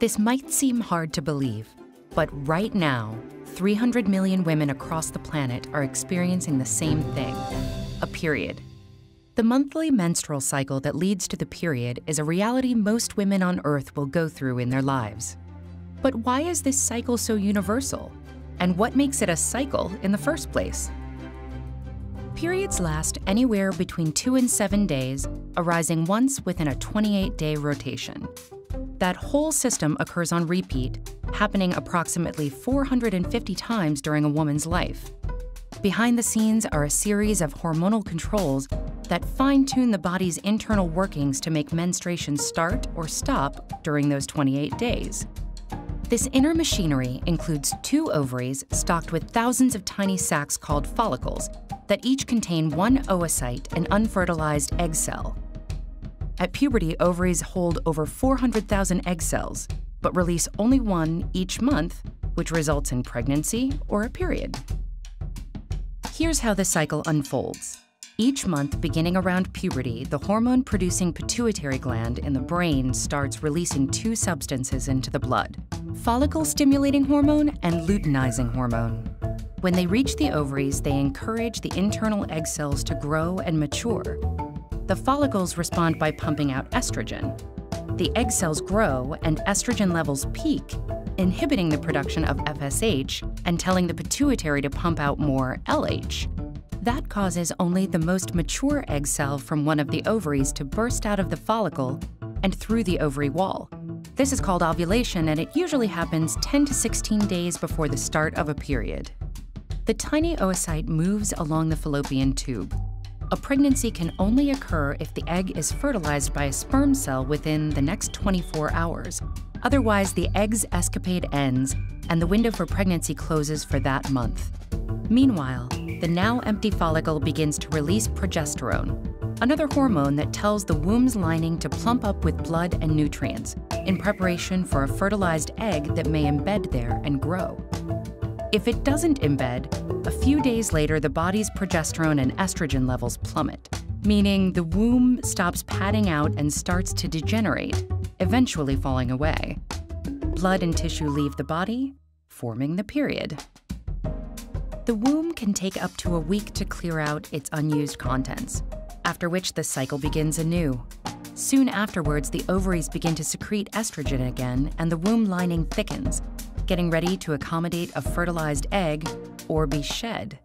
This might seem hard to believe, but right now, 300 million women across the planet are experiencing the same thing a period. The monthly menstrual cycle that leads to the period is a reality most women on Earth will go through in their lives. But why is this cycle so universal? And what makes it a cycle in the first place? Periods last anywhere between two and seven days, arising once within a 28 day rotation. That whole system occurs on repeat, happening approximately 450 times during a woman's life. Behind the scenes are a series of hormonal controls that fine tune the body's internal workings to make menstruation start or stop during those 28 days. This inner machinery includes two ovaries stocked with thousands of tiny sacs called follicles that each contain one oocyte, an unfertilized egg cell. At puberty, ovaries hold over 400,000 egg cells, but release only one each month, which results in pregnancy or a period. Here's how the cycle unfolds. Each month, beginning around puberty, the hormone producing pituitary gland in the brain starts releasing two substances into the blood follicle stimulating hormone and luteinizing hormone. When they reach the ovaries, they encourage the internal egg cells to grow and mature. The follicles respond by pumping out estrogen. The egg cells grow and estrogen levels peak, inhibiting the production of FSH and telling the pituitary to pump out more LH. That causes only the most mature egg cell from one of the ovaries to burst out of the follicle and through the ovary wall. This is called ovulation, and it usually happens 10 to 16 days before the start of a period. The tiny oocyte moves along the fallopian tube. A pregnancy can only occur if the egg is fertilized by a sperm cell within the next 24 hours. Otherwise, the egg's escapade ends and the window for pregnancy closes for that month. Meanwhile, the now empty follicle begins to release progesterone, another hormone that tells the womb's lining to plump up with blood and nutrients in preparation for a fertilized egg that may embed there and grow. If it doesn't embed, a few days later the body's progesterone and estrogen levels plummet, meaning the womb stops padding out and starts to degenerate, eventually falling away. Blood and tissue leave the body, forming the period. The womb can take up to a week to clear out its unused contents, after which the cycle begins anew. Soon afterwards, the ovaries begin to secrete estrogen again and the womb lining thickens, getting ready to accommodate a fertilized egg or be shed.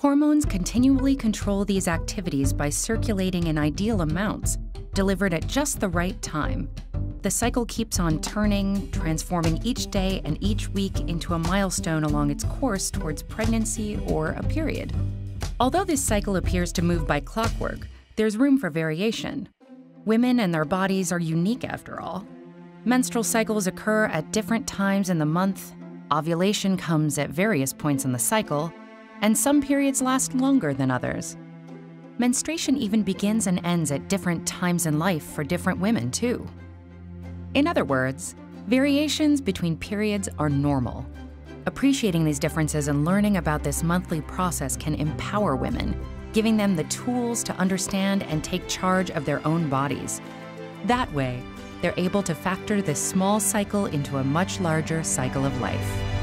Hormones continually control these activities by circulating in ideal amounts, delivered at just the right time, the cycle keeps on turning, transforming each day and each week into a milestone along its course towards pregnancy or a period. Although this cycle appears to move by clockwork, there's room for variation. Women and their bodies are unique after all. Menstrual cycles occur at different times in the month, ovulation comes at various points in the cycle, and some periods last longer than others. Menstruation even begins and ends at different times in life for different women, too. In other words, variations between periods are normal. Appreciating these differences and learning about this monthly process can empower women, giving them the tools to understand and take charge of their own bodies. That way, they're able to factor this small cycle into a much larger cycle of life.